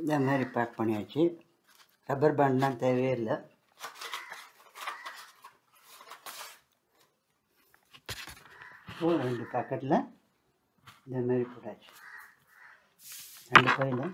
இந்த மாதிரி பேக் பண்ணியாச்சு. ரப்பர் பேண்ட்லாம் தேவையே இல்லை ரெண்டு பேக்கெட்டில் இந்த மாதிரி போட்டாச்சு. ரெண்டு பையில்